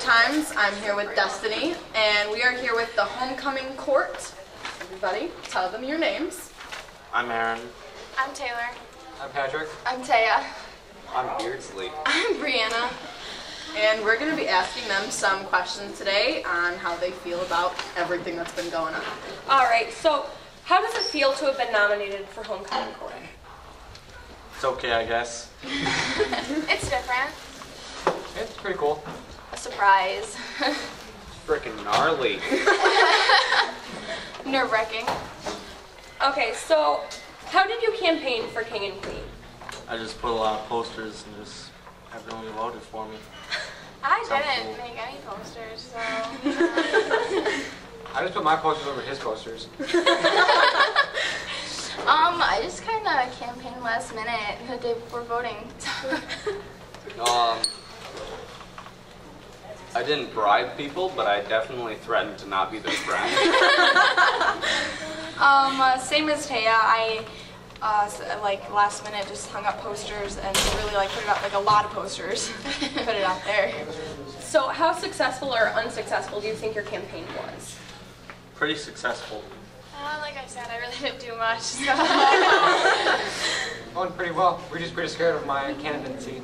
Times. I'm here with Destiny, and we are here with the homecoming court. Everybody, tell them your names. I'm Aaron. I'm Taylor. I'm Patrick. I'm Taya. I'm Beardsley. I'm Brianna. And we're going to be asking them some questions today on how they feel about everything that's been going on. All right, so how does it feel to have been nominated for homecoming court? It's okay, I guess. It's different. It's pretty cool. A surprise. Freaking gnarly. Nerve wracking. Okay, so how did you campaign for king and queen? I just put a lot of posters and just everyone voted for me. I Sounds didn't cool. make any posters, so. I just put my posters over his posters. um, I just kind of campaigned last minute the day before voting. Um, I didn't bribe people, but I definitely threatened to not be their friend. Um, uh, same as Taya, I uh, like last minute just hung up posters and really like put it out like a lot of posters, put it out there. So how successful or unsuccessful do you think your campaign was? Pretty successful. Uh, like I said, I really didn't do much, so. Going pretty well. We're just pretty scared of my candidacy.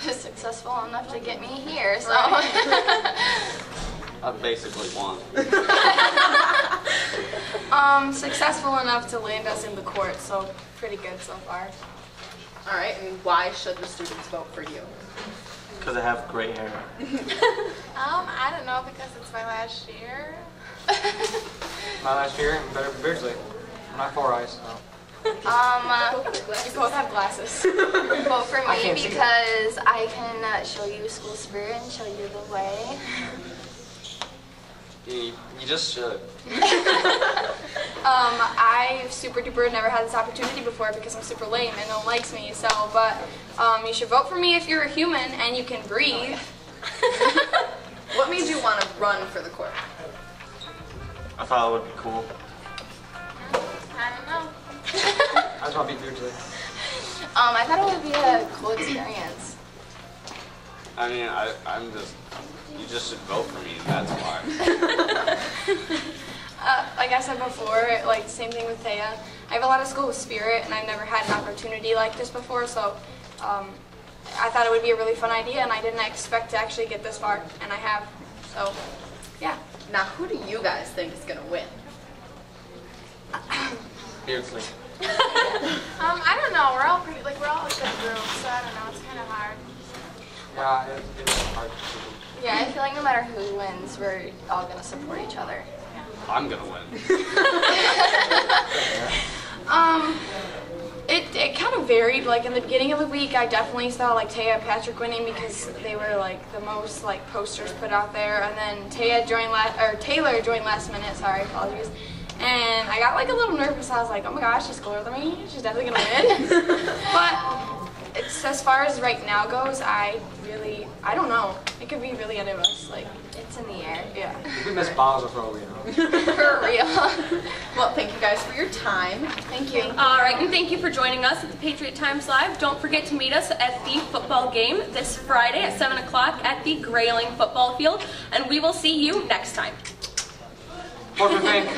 Successful enough to get me here, so. I basically won. Um, successful enough to land us in the court, so pretty good so far. All right, and why should the students vote for you? Because I have gray hair. Um, I don't know because it's my last year. My last year, I'm better than Beardsley. I'm not four eyes, so. Um, uh, we both have glasses. Vote for me can't because I can uh, show you school spirit and show you the way. You, you just should. Um, I super duper never had this opportunity before because I'm super lame and no one likes me. So, but um, you should vote for me if you're a human and you can breathe. What made you want to run for the court? I thought it would be cool. I don't know. I just want to beat Beardsley. Um, I thought it would be a cool experience. I mean, I, I'm just. You just should vote for me, and that's why. Uh, like I said before, like same thing with Thea. I have a lot of school spirit, and I've never had an opportunity like this before. So, um, I thought it would be a really fun idea, and I didn't expect to actually get this far, and I have. So, yeah. Now, who do you guys think is going to win? Beardsley. Um, I don't know. We're all pretty, like, we're all a good group, so I don't know. It's kind of hard. Yeah, it, it's hard to see. Yeah, I feel like no matter who wins, we're all gonna support each other. I'm gonna win. Um, it, it kind of varied. Like in the beginning of the week, I definitely saw like Taya and Patrick winning because they were like the most like posters put out there. And then Taya joined last, or Taylor joined last minute. Sorry, apologies. And I got like a little nervous. I was like, oh my gosh, she's cooler than me. She's definitely gonna win. but it's as far as right now goes, I really, I don't know. It could be really any of us. Like, It's in the air. yeah, we miss Basel for all we know. for real. Well, thank you guys for your time. Thank you. All right, and thank you for joining us at the Patriot Times Live. Don't forget to meet us at the football game this Friday at 7 o'clock at the Grayling football field, and we will see you next time. What do you think?